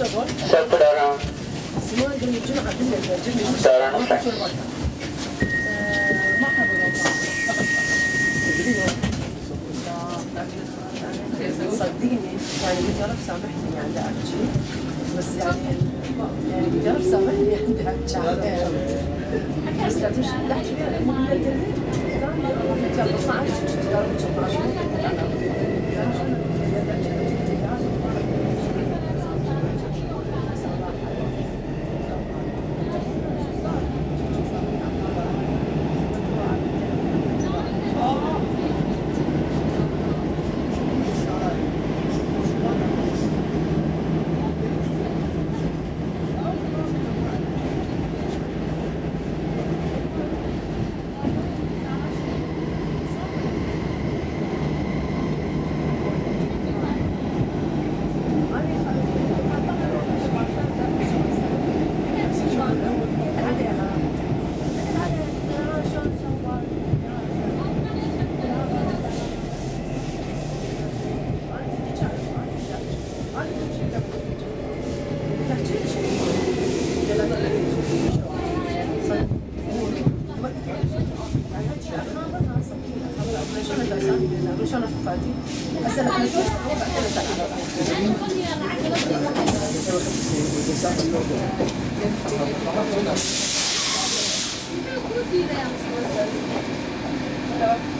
سفرارا سارا صدقني يعني قلت يا رب سامحني يعني ابكي بس يعني يعني يا رب سامحني يعني ابكي بس لا تمشي تحكي يعني ما قلت لك الحمد لله مش أنا فقاتي بس أنا كنت هو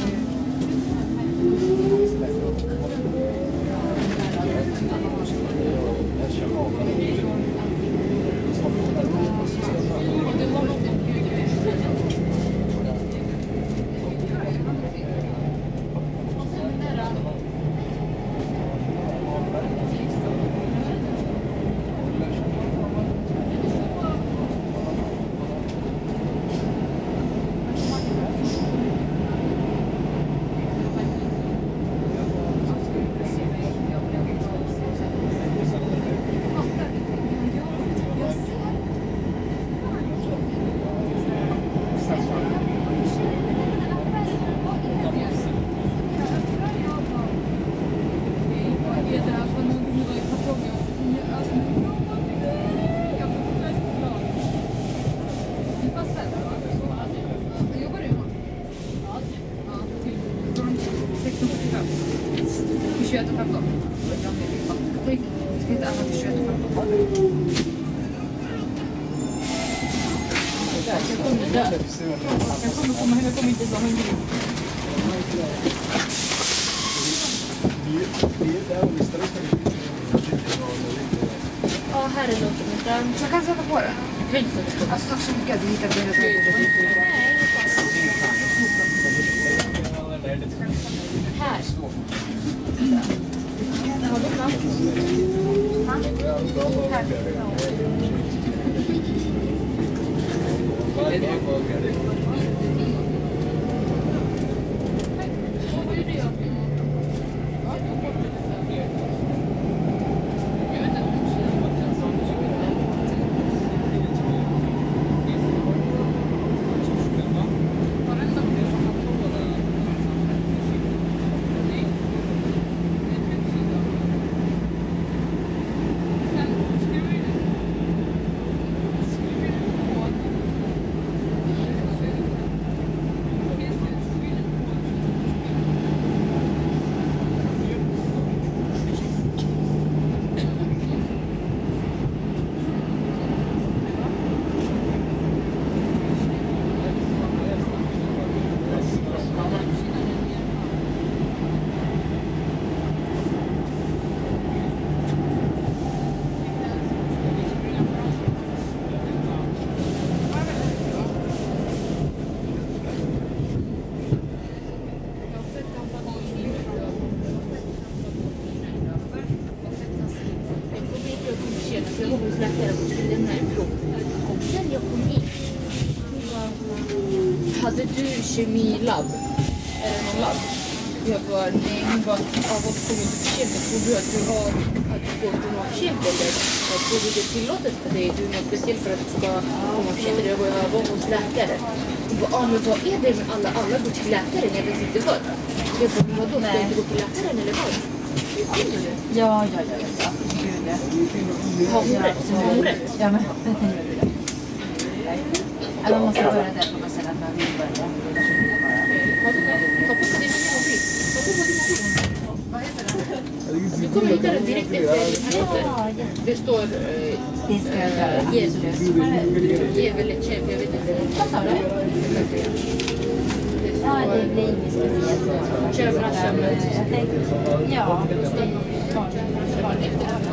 Ja, här är något. Den... Jag kan sätta på den. Du kan inte sätta på Alltså tack så mycket att du hittade det. Här. Har du plats? Jag kom hit och kom läkaren och skulle lämna en prov. Och sen jag kom hit. Hade du kemilabb? Det någon labb? Jag bara, nej. Hon bara, ja, varför kommer du för sent? Jag tror du att du har, att du får komma för sent eller? Jag tror du det är tillåtet för dig? Du är något speciellt för att du ska komma för sent? Jag bara, jag var hos läkare. Hon bara, ah, men vad är det med alla? Alla går till läkaren, jag vet inte vad. Jag bara, vadå, ska jag inte gå till läkaren eller vad? Ja, ja, ja, ja. Ja. Gud, ja. Men Eller man måste börja där får man känna att man vill börja. Du kommer hitta den direkt efter. Det står... Det ska jag göra. ett käpp, jag vet inte. Vad sa du? Det Ja, det står... blir inget speciellt. Jag tänkte, ja. Efter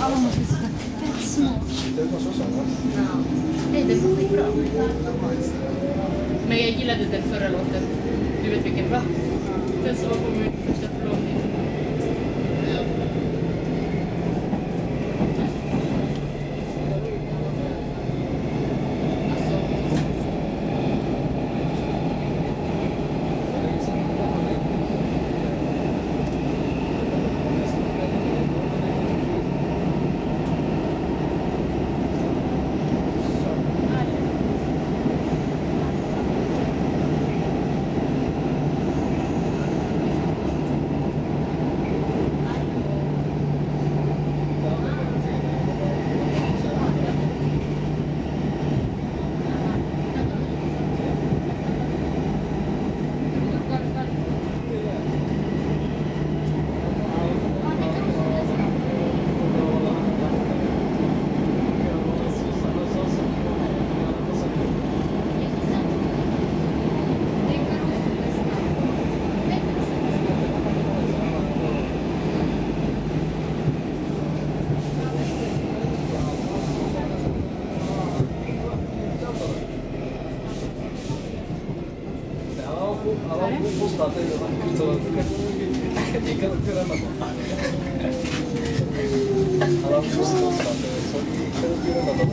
alla måste sitta fett små. Nej, den var skitbra. Men jag gillade den förra låten. Du vet vilken va? Den som var på min första alla fotbollsspelare är vackert så det kan inte göra något. Alla fotbollsspelare så det kan inte göra något.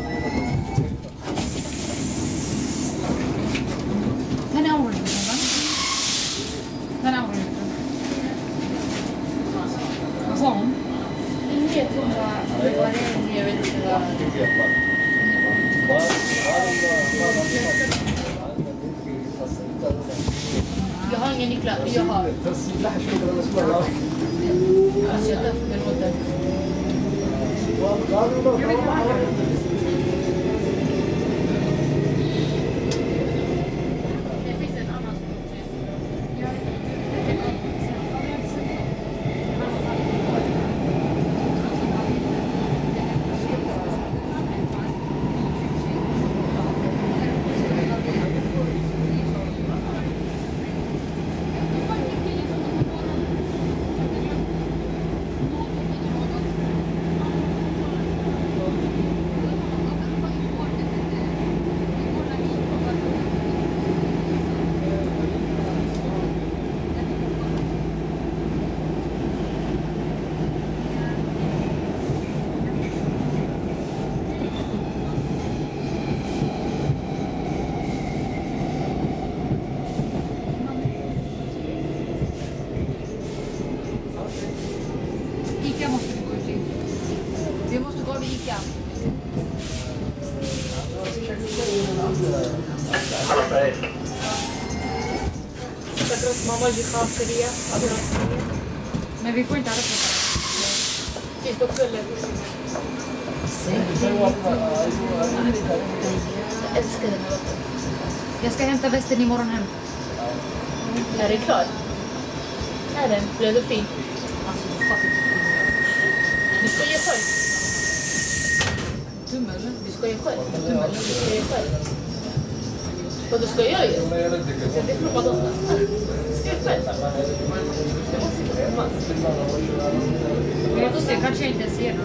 Tänä aurinko va? Tänä aurinko. Vad sa hon? Ingen vet hon vad vad det är. Jag vet inte vad... Jag har ingen nycklar. Jag har... Alltså jag tar den åt dig. Det finns en annan Ica måste vi gå ut i. Vi måste gå över Ica. Men vi får inte också eller? Jag älskar den här låten. Jag ska hämta västen imorgon hem. Är den klar? Är den? Blev den fin? Alltså, du fattar inte. Du ska ge själv. Dum eller? Du ska ge själv. Du ska ge själv. Vad du ska jag göra? Det är från Madonna. Du ska ge själv. Det måste inte filmas. Vi får se, kanske jag inte ser den.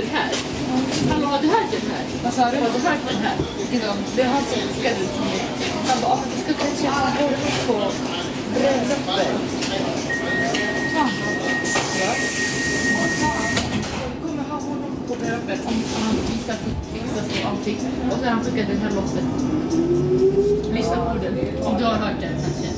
Den här? Hallå, har du hört den här? Vad sa du? Har du hört den här? Det är han som skickade till mig. Han bara, "Ah, vi ska kanske ha vår på bröllopet. Kommer ha honom på bröllopet om han visar och allting. Och sen har han skickat den här loppet. Lyssna på den. Om du har hört den kanske.